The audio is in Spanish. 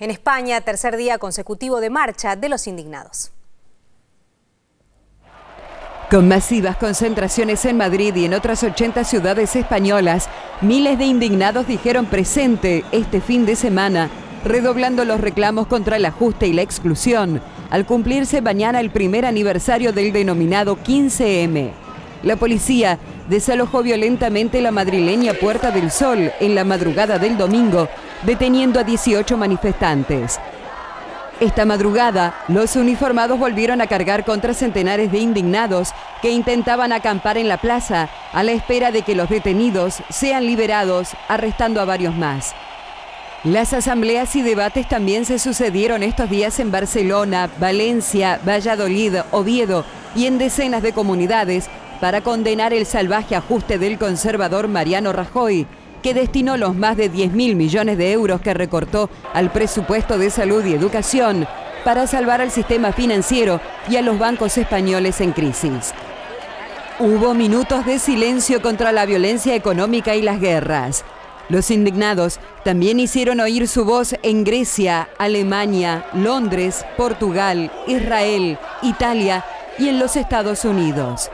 En España, tercer día consecutivo de marcha de los indignados. Con masivas concentraciones en Madrid y en otras 80 ciudades españolas, miles de indignados dijeron presente este fin de semana, redoblando los reclamos contra el ajuste y la exclusión, al cumplirse mañana el primer aniversario del denominado 15M. La policía desalojó violentamente la madrileña Puerta del Sol en la madrugada del domingo, deteniendo a 18 manifestantes. Esta madrugada, los uniformados volvieron a cargar contra centenares de indignados que intentaban acampar en la plaza a la espera de que los detenidos sean liberados, arrestando a varios más. Las asambleas y debates también se sucedieron estos días en Barcelona, Valencia, Valladolid, Oviedo y en decenas de comunidades para condenar el salvaje ajuste del conservador Mariano Rajoy, que destinó los más de 10 mil millones de euros que recortó al presupuesto de salud y educación para salvar al sistema financiero y a los bancos españoles en crisis. Hubo minutos de silencio contra la violencia económica y las guerras. Los indignados también hicieron oír su voz en Grecia, Alemania, Londres, Portugal, Israel, Italia y en los Estados Unidos.